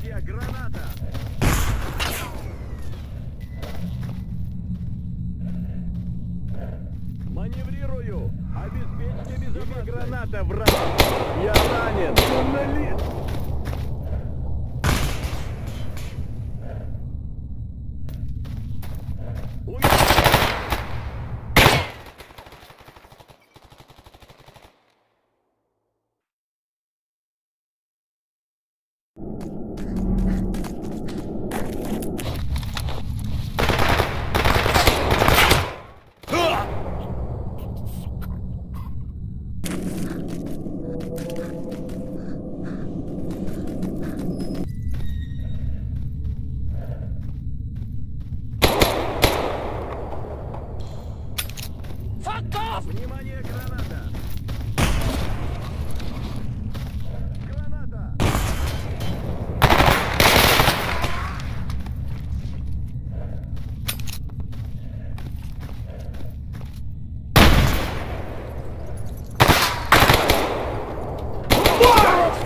Братья, граната! Маневрирую! Обеспечьте безопасность! граната, враг! Я ранен! Монолит! Внимание,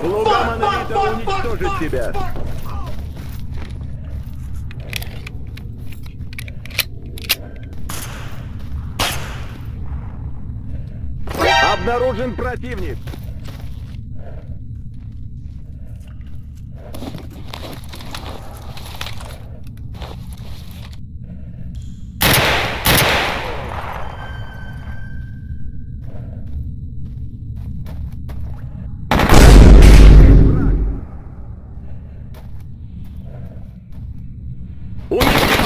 Слуга монолита уничтожит тебя! Обнаружен противник! Leave.